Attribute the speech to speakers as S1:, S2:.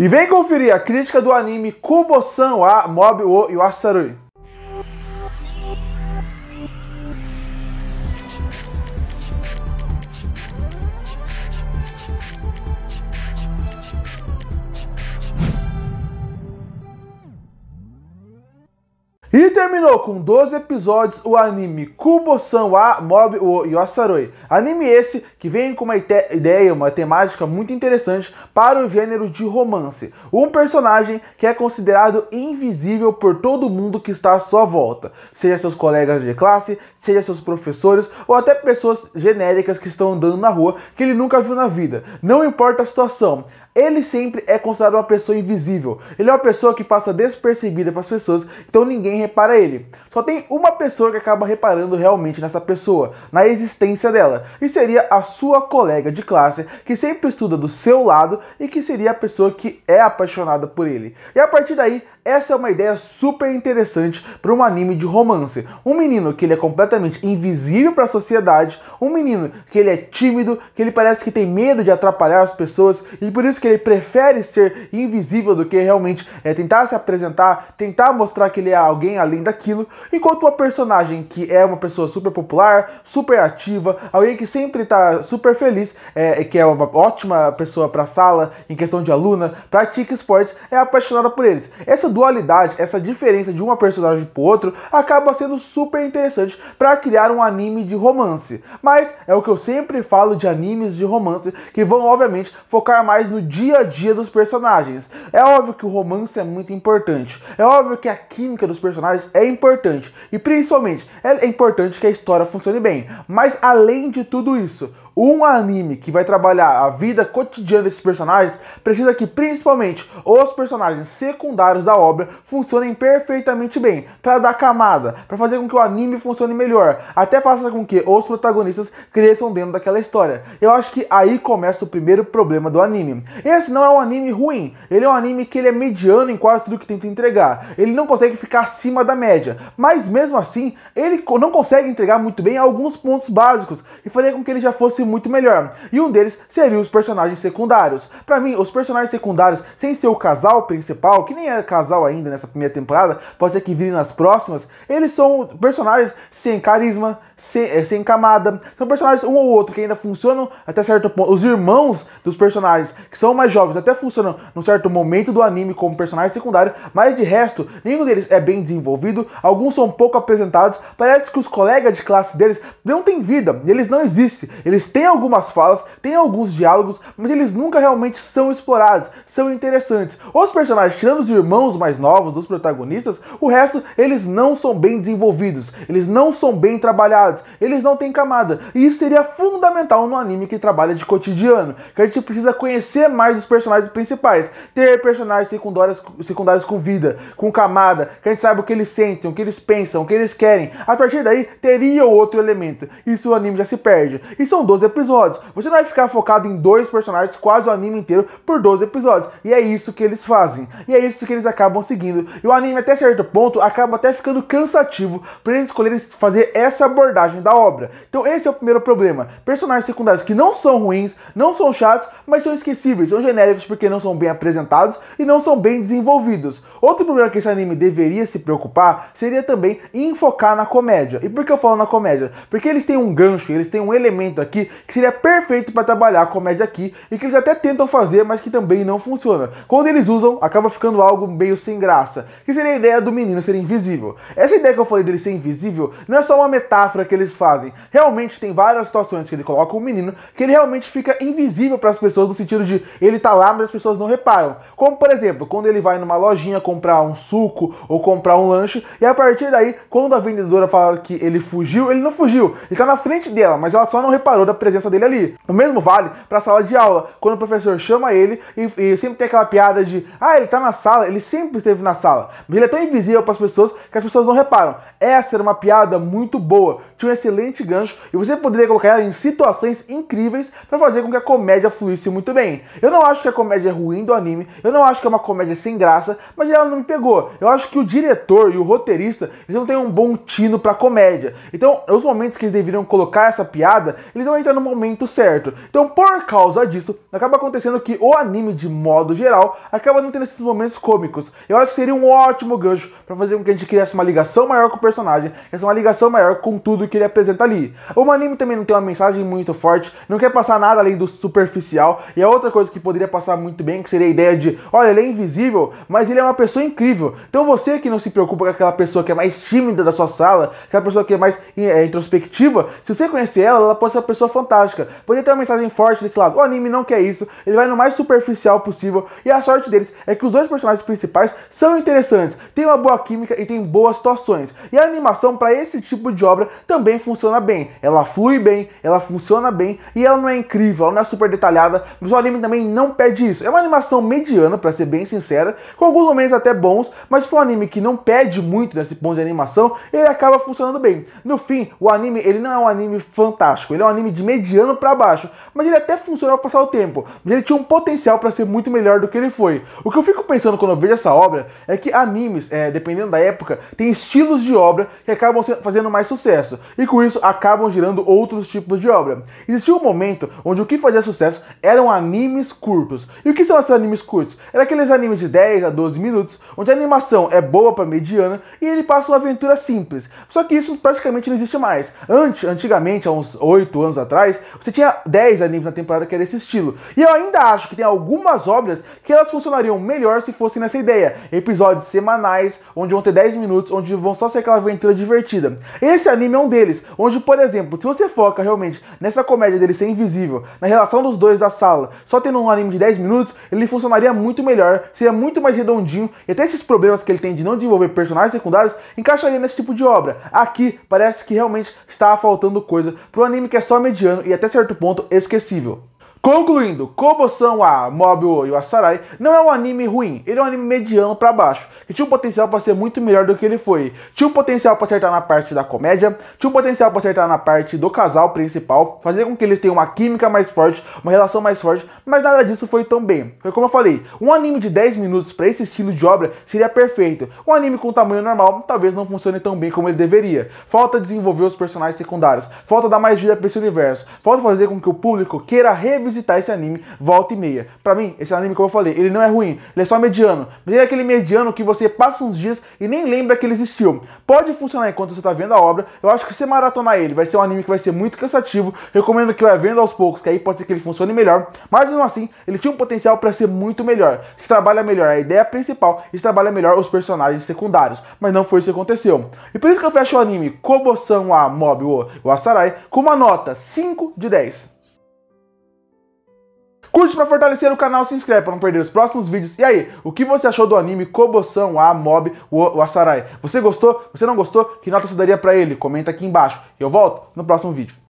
S1: E vem conferir a crítica do anime Kubo-san wa Mob wo Yasarui. E terminou com 12 episódios o anime Kubo-san wa Mob wo Yasaroi. Anime esse que vem com uma ideia, uma temática muito interessante para o gênero de romance. Um personagem que é considerado invisível por todo mundo que está à sua volta, seja seus colegas de classe, seja seus professores ou até pessoas genéricas que estão andando na rua que ele nunca viu na vida. Não importa a situação, ele sempre é considerado uma pessoa invisível. Ele é uma pessoa que passa despercebida para as pessoas, então ninguém repara ele. Só tem uma pessoa que acaba reparando realmente nessa pessoa, na existência dela, e seria a sua colega de classe, que sempre estuda do seu lado e que seria a pessoa que é apaixonada por ele. E a partir daí, essa é uma ideia super interessante para um anime de romance. Um menino que ele é completamente invisível para a sociedade, um menino que ele é tímido, que ele parece que tem medo de atrapalhar as pessoas e por isso que ele prefere ser invisível do que realmente é, tentar se apresentar, tentar mostrar que ele é alguém além daquilo, enquanto uma personagem que é uma pessoa super popular, super ativa, alguém que sempre está super feliz, é, que é uma ótima pessoa para sala, em questão de aluna, pratica esportes, é apaixonada por eles. Essa dualidade, essa diferença de uma personagem para o outro, acaba sendo super interessante para criar um anime de romance. Mas é o que eu sempre falo de animes de romance, que vão obviamente focar mais no dia a dia dos personagens. É óbvio que o romance é muito importante, é óbvio que a química dos personagens é importante, e principalmente é importante que a história funcione bem. Mas além de tudo isso, um anime que vai trabalhar a vida cotidiana desses personagens precisa que principalmente os personagens secundários da obra funcionem perfeitamente bem, para dar camada, para fazer com que o anime funcione melhor, até faça com que os protagonistas cresçam dentro daquela história. Eu acho que aí começa o primeiro problema do anime. Esse não é um anime ruim, ele é um anime que ele é mediano em quase tudo que tenta entregar. Ele não consegue ficar acima da média, mas mesmo assim, ele não consegue entregar muito bem alguns pontos básicos e faria com que ele já fosse muito melhor. E um deles seria os personagens secundários. Para mim, os personagens secundários, sem ser o casal principal, que nem é casal ainda nessa primeira temporada, pode ser que virem nas próximas, eles são personagens sem carisma, sem, é, sem camada. São personagens um ou outro que ainda funcionam até certo ponto. Os irmãos dos personagens, que são mais jovens, até funcionam num certo momento do anime como personagem secundário, mas de resto, nenhum deles é bem desenvolvido, alguns são pouco apresentados. Parece que os colegas de classe deles não têm vida, eles não existem. Eles têm algumas falas, têm alguns diálogos, mas eles nunca realmente são explorados, são interessantes. Os personagens, tirando os irmãos mais novos dos protagonistas, o resto eles não são bem desenvolvidos, eles não são bem trabalhados, eles não têm camada. E isso seria fundamental no anime que trabalha de cotidiano, que a gente precisa conhecer mais os personagens principais, ter personagens secundários, secundários com vida, com camada, que a gente saiba o que eles sentem, o que eles pensam, o que eles querem. A partir daí, teria outro elemento. Isso o anime já se perde. E são 12 episódios. Você não vai ficar focado em dois personagens quase o anime inteiro por 12 episódios. E é isso que eles fazem. E é isso que eles acabam seguindo. E o anime, até certo ponto, acaba até ficando cansativo para eles escolherem fazer essa abordagem da obra. Então esse é o primeiro problema. Personagens secundários que não são ruins, não são chatos, mas são esquecíveis, são genéricos porque não são bem apresentados e não são bem desenvolvidos. Outro problema que esse anime deveria se preocupar seria também em focar na comédia. E por que eu falo na comédia? Porque eles têm um gancho, eles têm um elemento aqui que seria perfeito para trabalhar a comédia aqui e que eles até tentam fazer, mas que também não funciona. Quando eles usam, acaba ficando algo meio sem graça, que seria a ideia do menino ser invisível. Essa ideia que eu falei dele ser invisível não é só uma metáfora que eles fazem. Realmente tem várias situações que ele coloca o menino que ele realmente fica invisível para as pessoas no sentido de ele tá lá, mas as pessoas não reparam. Como por exemplo, quando ele vai numa lojinha comprar um suco ou comprar um lanche e a partir daí, quando a vendedora fala que ele fugiu, ele não fugiu. Ele tá na frente dela, mas ela só não reparou da presença dele ali. O mesmo vale para a sala de aula, quando o professor chama ele e, e, sempre tem aquela piada de ah, ele tá na sala, ele sempre esteve na sala, mas ele é tão invisível para as pessoas que as pessoas não reparam. Essa era uma piada muito boa, tinha um excelente gancho e você poderia colocar ela em situações incríveis para fazer com que a comédia fluísse muito bem. Eu não acho que a comédia é ruim do anime, eu não acho que é uma comédia sem graça, mas ela não me pegou. Eu acho que o diretor e o roteirista eles não têm um bom tino para comédia. Então, os momentos que eles deveriam colocar essa piada, eles não entram no momento certo. Então, por causa disso, acaba acontecendo que o anime, de modo geral, acaba não tendo esses momentos cômicos. Eu acho que seria um ótimo gancho para fazer com que a gente criasse uma ligação maior com o personagem, essa uma ligação maior com tudo que ele apresenta ali. O anime também não tem uma mensagem muito forte, não quer passar nada além do superficial, e a outra coisa que poderia passar muito bem, que seria a ideia de, olha, ele é invisível, mas ele é uma pessoa incrível. Então você que não se preocupa com aquela pessoa que é mais tímida da sua sala, aquela pessoa que é mais é, introspectiva, se você conhecer ela, ela pode ser uma pessoa. Poderia ter uma mensagem forte desse lado. O anime não quer isso, ele vai no mais superficial possível, e a sorte deles é que os dois personagens principais são interessantes, têm uma boa química e têm boas situações. E a animação para esse tipo de obra também funciona bem. Ela flui bem, ela funciona bem e ela não é incrível, ela não é super detalhada, mas o anime também não pede isso. É uma animação mediana, para ser bem sincera, com alguns momentos até bons, mas para um anime que não pede muito nesse ponto de animação, ele acaba funcionando bem. No fim, o anime ele não é um anime fantástico, ele é um anime de mediano para baixo, mas ele até funciona para passar o tempo. Mas ele tinha um potencial para ser muito melhor do que ele foi. O que eu fico pensando quando eu vejo essa obra é que animes, é, dependendo da época, tem estilos de obra que acabam fazendo mais sucesso e com isso acabam gerando outros tipos de obra. Existiu um momento onde o que fazia sucesso eram animes curtos. E o que são esses animes curtos? Eram aqueles animes de 10 a 12 minutos, onde a animação é boa para mediana e ele passa uma aventura simples. Só que isso praticamente não existe mais. Antes, antigamente, há uns 8 anos atrás, você tinha 10 animes na temporada que era esse estilo. E eu ainda acho que tem algumas obras que elas funcionariam melhor se fossem nessa ideia. Episódios semanais, onde vão ter 10 minutos, onde vão só ser aquela aventura divertida. Esse anime é um deles, onde, por exemplo, se você foca realmente nessa comédia dele ser invisível, na relação dos dois da sala, só tendo um anime de 10 minutos, ele funcionaria muito melhor, seria muito mais redondinho, e até esses problemas que ele tem de não desenvolver personagens secundários encaixaria nesse tipo de obra. Aqui parece que realmente está faltando coisa para um anime que é só mediano e até certo ponto esquecível. Concluindo, Kobo-san wa Mob wo Asarai não é um anime ruim, ele é um anime mediano para baixo, que tinha um potencial para ser muito melhor do que ele foi. Tinha um potencial para acertar na parte da comédia, tinha um potencial para acertar na parte do casal principal, fazer com que eles tenham uma química mais forte, uma relação mais forte, mas nada disso foi tão bem. Como eu falei, um anime de 10 minutos para esse estilo de obra seria perfeito. Um anime com tamanho normal talvez não funcione tão bem como ele deveria. Falta desenvolver os personagens secundários, falta dar mais vida para esse universo, falta fazer com que o público queira revisar revisitar esse anime volta e meia. Para mim, esse anime, como eu falei, ele não é ruim, ele é só mediano. Mas ele é aquele mediano que você passa uns dias e nem lembra que ele existiu. Pode funcionar enquanto você tá vendo a obra. Eu acho que se maratonar ele vai ser um anime que vai ser muito cansativo. Recomendo que vai vendo aos poucos, que aí pode ser que ele funcione melhor. Mas mesmo assim, ele tinha um potencial para ser muito melhor. Se trabalha melhor a ideia principal e se trabalha melhor os personagens secundários. Mas não foi isso que aconteceu. E por isso que eu fecho o anime Kobo-san wa Mob o Asarai com uma nota 5 de 10. Curte para fortalecer o canal, se inscreve para não perder os próximos vídeos. E aí, o que você achou do anime Kobo-san wa Mob o Asarai? Você gostou? Você não gostou? Que nota você daria para ele? Comenta aqui embaixo. Eu volto no próximo vídeo.